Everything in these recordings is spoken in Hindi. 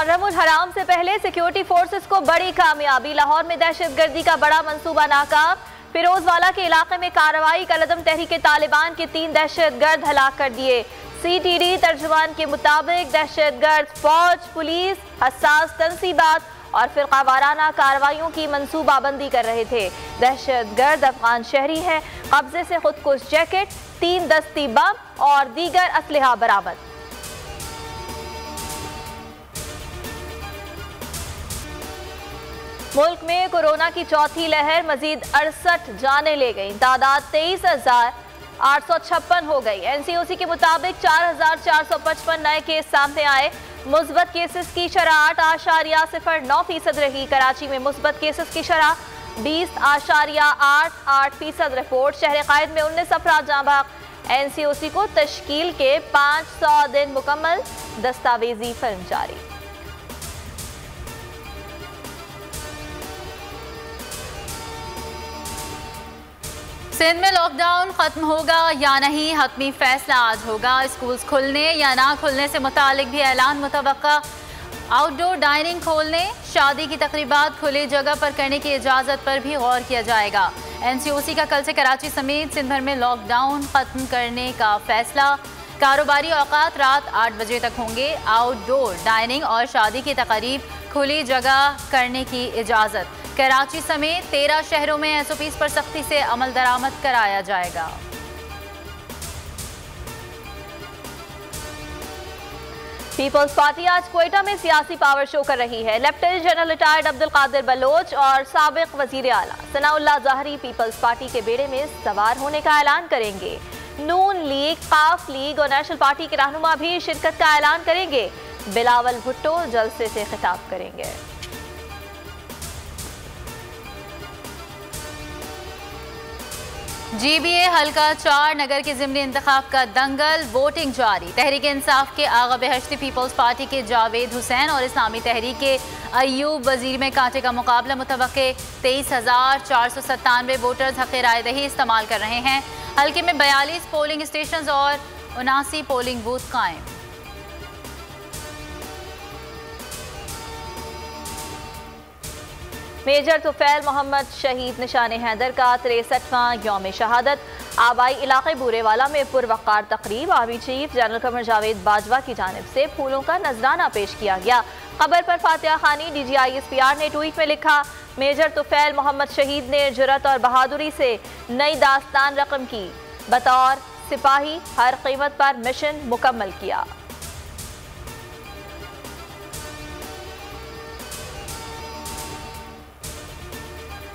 मुहर्रमुल हराम से पहले सिक्योरिटी फोर्सेस को बड़ी कामयाबी। लाहौर में दहशत गर्दी का बड़ा मंसूबा नाकाम। फिरोजवाला के इलाके में कार्रवाई, कलदम तहरीक तालिबान के तीन दहशत गर्द हलाक कर दिए। सी टी डी तर्जुमान के मुताबिक दहशत गर्द, फौज, पुलिस, हसास तनसीबात और फिरका वाराना कार्रवाइयों की मनसूबाबंदी कर रहे थे। दहशत गर्द अफगान शहरी है। कब्जे से खुदकुश जैकेट, तीन दस्ती बम और दीगर असलहा बरामद। मुल्क में कोरोना की चौथी लहर मजीद अड़सठ जाने ले गई। तादाद तेईस हज़ार आठ सौ छप्पन हो गई एनसीओसी के मुताबिक चार हज़ार चार सौ पचपन नए केस सामने आए। मुस्बत केसेस की शरह आठ आशारिया सिफर नौ फ़ीसद रही। कराची में मुस्बत केसेस की शरह बीस आशारिया आठ आठ फ़ीसद रिपोर्ट। शहर कायद में उन्नीस अफराज जाबाक एनसीओसी को तश्कील के पाँच सौ दिन मुकम्मल दस्तावेजी फ़िल्म जारी। सिंध में लॉकडाउन खत्म होगा या नहीं? हतमी फैसला आज होगा। स्कूल्स खुलने या ना खुलने से मुतालिक भी ऐलान मुतव आउटडोर डाइनिंग खोलने, शादी की तकरीबात खुली जगह पर करने की इजाज़त पर भी गौर किया जाएगा। एनसीओसी का कल से कराची समेत सिंध भर में लॉकडाउन ख़त्म करने का फैसला। कारोबारी अवकात रात आठ बजे तक होंगे। आउटडोर डाइनिंग और शादी की तकरीब खुली जगह करने की इजाज़त। कराची समेत तेरह शहरों में एसओपीज पर सख्ती से अमल दरामद कराया जाएगा। पीपल्स पार्टी आज कोयटा में सियासी पावर शो कर रही है। Lieutenant general retired Abdul Qadir Baloch और सबक वज़ीर आला सनाउल्ला जहरी पीपल्स पार्टी के बेड़े में सवार होने का ऐलान करेंगे। नून लीग, काफ लीग और नेशनल पार्टी के रहनुमा भी शिरकत का ऐलान करेंगे। बिलावल भुट्टो जलसे से खिताब करेंगे। जीबीए हल्का चार, नगर के जिमनी इंतखाब का दंगल, वोटिंग जारी। तहरीक इंसाफ के आगा बेहश्ती पीपल्स पार्टी के जावेद हुसैन और इस्लामी तहरीक के अयूब वज़ीर में कांटे का मुकाबला मुतव तेईस हज़ार चार सौ सत्तानवे वोटर्स हक राय दही इस्तेमाल कर रहे हैं। हल्के में बयालीस पोलिंग स्टेशन और उनासी पोलिंग बूथ कायम। मेजर तुफैल मोहम्मद शहीद निशान हैदर का तिरसठवां योम शहादत। आबाई इलाके बूरेवाला में पुरवकार तकरीब। Army chief general Qamar Javed Bajwa की जानब से फूलों का नजराना पेश किया गया। खबर पर फातिहा खानी D G I S P R ने ट्वीट में लिखा, मेजर तुफैल मोहम्मद शहीद ने जरत और बहादुरी से नई दास्तान रकम की। बतौर सिपाही हर कीमत पर मिशन मुकम्मल किया।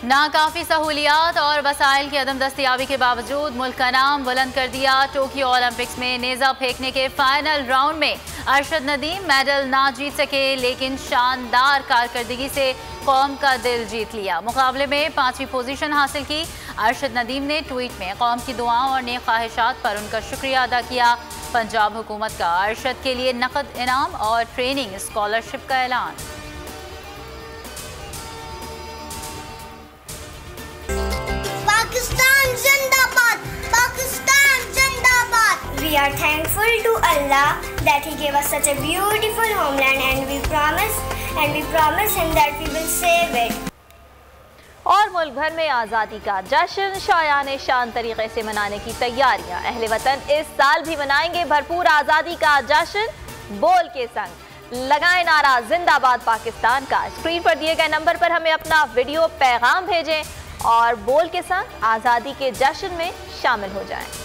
नाकाफी सहूलियात और वसाइल की अदम दस्तियाबी के बावजूद मुल्क का नाम बुलंद कर दिया। टोक्यो ओलंपिक्स में नेजा फेंकने के फाइनल राउंड में अरशद नदीम मेडल ना जीत सके, लेकिन शानदार कारकर्दगी से कौम का दिल जीत लिया। मुकाबले में पांचवी पोजीशन हासिल की। अरशद नदीम ने ट्वीट में कौम की दुआओं और नेक ख्वाहिशात पर उनका शुक्रिया अदा किया। पंजाब हुकूमत का अरशद के लिए नकद इनाम और ट्रेनिंग स्कॉलरशिप का ऐलान। We are thankful to Allah that He gave us such a beautiful homeland and we promise, and we promise Him that we will save it. और मुल्क भर में आज़ादी का जश्न शायान शान तरीके से मनाने की तैयारियाँ अहले वतन इस साल भी मनाएँगे भरपूर आज़ादी का जश्न बोल के संग लगाए नारा जिंदाबाद पाकिस्तान का स्क्रीन पर दिए गए नंबर पर हमें अपना वीडियो पैगाम भेजें और बोल के साथ आज़ादी के जश्न में शामिल हो जाएँ।